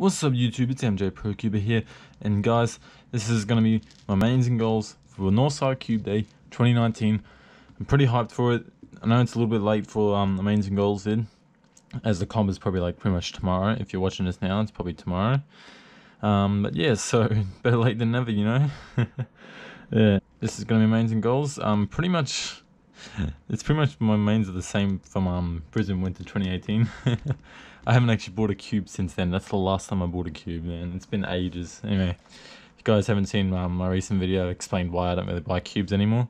What's up YouTube, it's MJ ProCuber here, and guys, this is going to be my mains and goals for Northside Cube Day 2019. I'm pretty hyped for it. I know it's a little bit late for um, the mains and goals vid, as the comp is probably like pretty much tomorrow. If you're watching this now, it's probably tomorrow. Um, but yeah, so better late than never, you know? yeah, this is going to be mains and goals. Um, pretty much it's pretty much my mains are the same from um, Brisbane Winter 2018. I haven't actually bought a cube since then. That's the last time I bought a cube, man. It's been ages. Anyway, if you guys haven't seen um, my recent video, I explained why I don't really buy cubes anymore.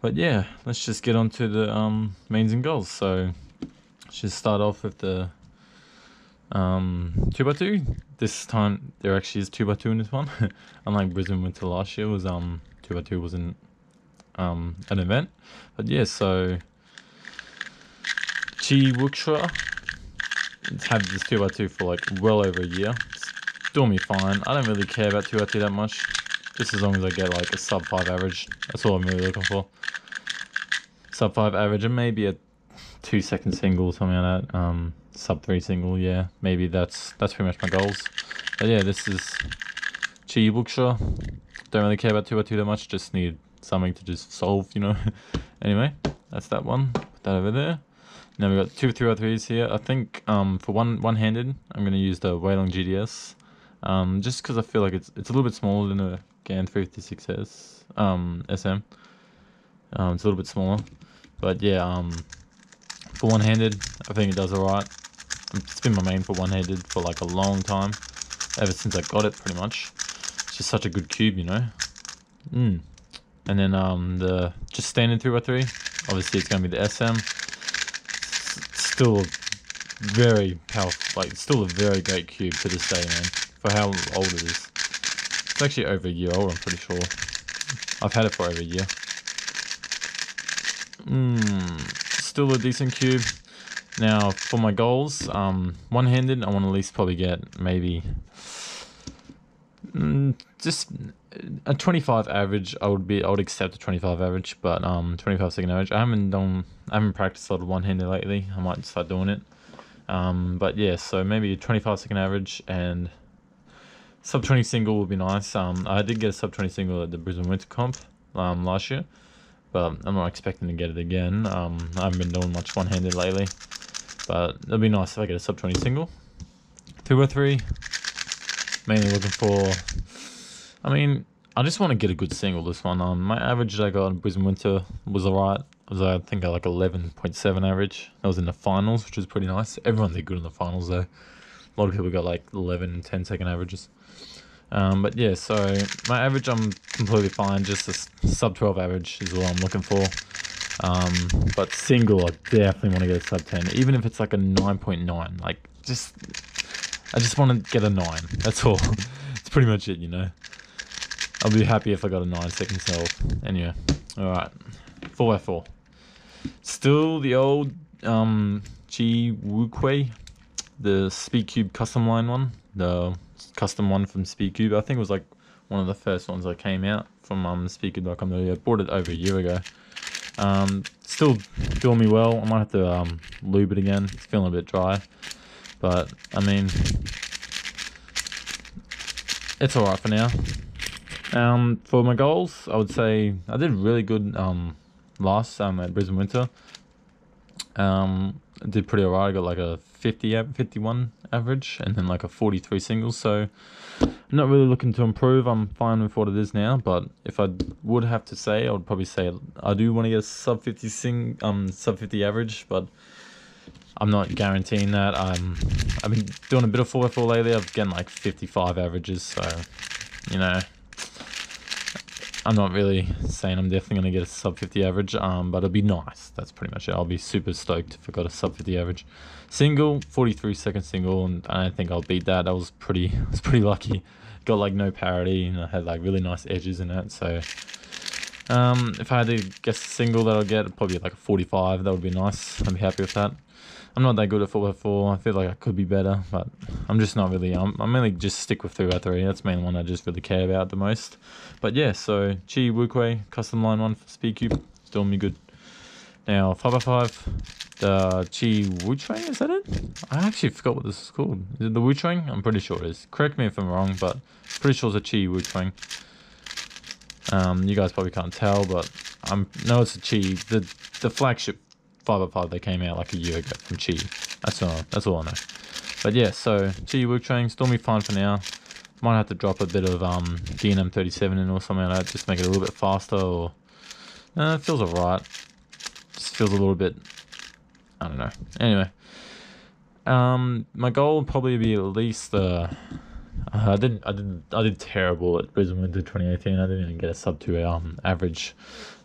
But yeah, let's just get on to the um, mains and goals. So, let's just start off with the um, 2x2. This time, there actually is 2x2 in this one. Unlike Brisbane Winter last year, was um 2x2 wasn't um, an event. But yeah, so Chi Wuxia had this 2x2 for like well over a year. It's doing me fine. I don't really care about 2x2 that much. Just as long as I get like a sub 5 average. That's all I'm really looking for. Sub 5 average and maybe a 2 second single, something like that. Um, sub 3 single, yeah. Maybe that's that's pretty much my goals. But yeah, this is Chi Wuxia. Don't really care about 2x2 that much. Just need something to just solve, you know. anyway, that's that one. Put that over there. Now we've got two 303s here. I think um, for one one-handed, I'm going to use the WeiLong GTS. Um, just because I feel like it's it's a little bit smaller than a GAN 356S um, SM. Um, it's a little bit smaller. But yeah, um, for one-handed, I think it does alright. It's been my main for one-handed for like a long time. Ever since I got it, pretty much. It's just such a good cube, you know. Mm. And then um, the just standard 3x3, obviously it's going to be the SM. still very powerful, like still a very great cube to this day, man. For how old it is. It's actually over a year old, I'm pretty sure. I've had it for over a year. Hmm, still a decent cube. Now, for my goals, um, one-handed, I want to at least probably get maybe mm, just a 25 average i would be i would accept a 25 average but um 25 second average. I haven't done i haven't practiced a lot of one-handed lately. I might start doing it. Um but yeah so maybe a 25 second average and sub 20 single would be nice. Um i did get a sub 20 single at the brisbane winter comp um last year but i'm not expecting to get it again. Um i haven't been doing much one-handed lately but it'll be nice if i get a sub 20 single. Two or three mainly looking for I mean, I just want to get a good single this one. Um, my average that I got in Brisbane Winter was alright. was I think I like 11.7 average. That was in the finals, which was pretty nice. Everyone did good in the finals though. A lot of people got like 11, 10 second averages. Um, but yeah, so my average I'm completely fine. Just a sub 12 average is what I'm looking for. Um, but single, I definitely want to get a sub 10, even if it's like a 9.9. Like, just, I just want to get a 9. That's all. It's pretty much it, you know. I'll be happy if I got a 9 second cell. Anyway, alright. 4x4. Still the old um, Chi WuQue, the Speedcube custom line one. The custom one from Speedcube. I think it was like one of the first ones that came out from um, Speedcube.com. I bought it over a year ago. Um, still doing me well. I might have to um, lube it again. It's feeling a bit dry. But, I mean, it's alright for now. Um, for my goals, I would say I did really good um, last um, at Brisbane Winter. Um, I did pretty alright. I got like a 50, 51 average and then like a 43 singles. So I'm not really looking to improve. I'm fine with what it is now. But if I would have to say, I would probably say I do want to get a sub 50 sing, um, sub 50 average, but I'm not guaranteeing that. Um, I've been doing a bit of 4x4 lately. I've getting like 55 averages. So, you know, I'm not really saying I'm definitely going to get a sub 50 average, um, but it'll be nice. That's pretty much it. I'll be super stoked if I got a sub 50 average. Single, 43 second single, and I don't think I'll beat that. That was pretty, I was pretty lucky. Got like no parity, and I had like really nice edges in it. So, um, if I had to guess a single that I'll get, probably like a 45. That would be nice. I'd be happy with that. I'm not that good at 4x4. I feel like I could be better, but I'm just not really. I'm, I'm mainly just stick with 3x3. That's the main one I just really care about the most. But yeah, so Chi WuQue, custom line one for Speedcube. Doing me good. Now, 5x5. the Chi Wu Chuang, is that it? I actually forgot what this is called. Is it the Wu Chuang? I'm pretty sure it is. Correct me if I'm wrong, but pretty sure it's a Chi Wu Chuang. Um, you guys probably can't tell, but I know it's a Chi. The the flagship 505 that came out like a year ago from Chi. That's all. That's all I know. But yeah, so Chi Wu Chuang, Stormy fine for now. Might have to drop a bit of um, DNM 37 in or something like that, just make it a little bit faster. Or uh, it feels alright. Just feels a little bit. I don't know. Anyway, um, my goal would probably be at least uh, I didn't, I didn't, I did terrible at Brisbane Winter 2018. I didn't even get a sub two um average.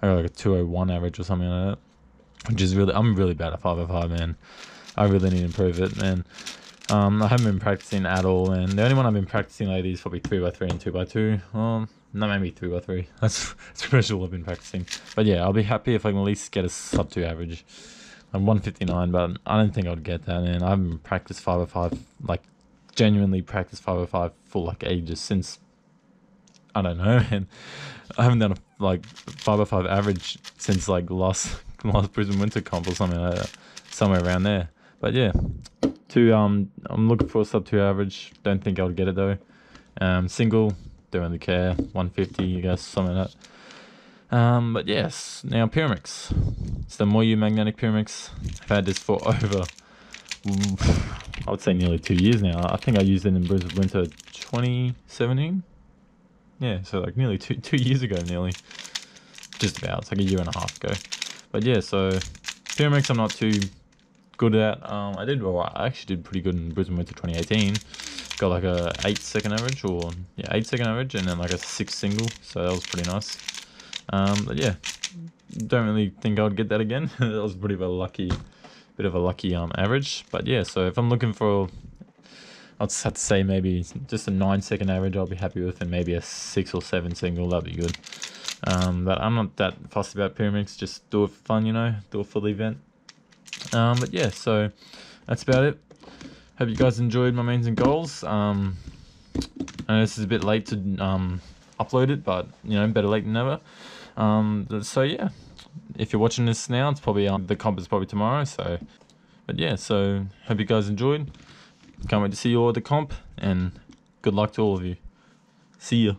Got like a 201 average or something like that, which is really, I'm really bad at 505, man. I really need to improve it, man. Um, I haven't been practicing at all, and the only one I've been practicing lately is probably 3x3 and 2x2. Um, not maybe 3x3. That's, that's pretty sure I've been practicing. But yeah, I'll be happy if I can at least get a sub 2 average. I'm 159, but I don't think I'd get that, and I haven't practiced 5x5, like, genuinely practiced 5x5 for, like, ages since, I don't know, and I haven't done a, like, 5x5 average since, like, last, last Brisbane Winter Comp or something like that. Somewhere around there. But yeah, two. Um, I'm looking for a sub two average. Don't think I'll get it though. Um, single. Don't really care. 150, I guess, something like that. Um, but yes, now Pyraminx. It's the Moyu magnetic Pyraminx. I've had this for over, I would say nearly two years now. I think I used it in Brisbane Winter 2017. Yeah, so like nearly two two years ago, nearly. Just about. It's like a year and a half ago. But yeah, so Pyraminx I'm not too good at. Um, I did well. I actually did pretty good in Brisbane Winter 2018. Got like a eight second average, or yeah, eight second average, and then like a six single. So that was pretty nice. Um, but yeah, don't really think I'd get that again. that was pretty a lucky, bit of a lucky um average. But yeah, so if I'm looking for, just have to say maybe just a nine second average. I'll be happy with, and maybe a six or seven single. That'd be good. Um, but I'm not that fussed about pyramids, Just do it for fun, you know. Do it for the event. Um, but yeah, so that's about it. Hope you guys enjoyed my mains and goals. Um, I know this is a bit late to um, upload it, but you know, better late than never. Um, so yeah, if you're watching this now, it's probably um, the comp is probably tomorrow. So, but yeah, so hope you guys enjoyed. Can't wait to see you all at the comp, and good luck to all of you. See ya.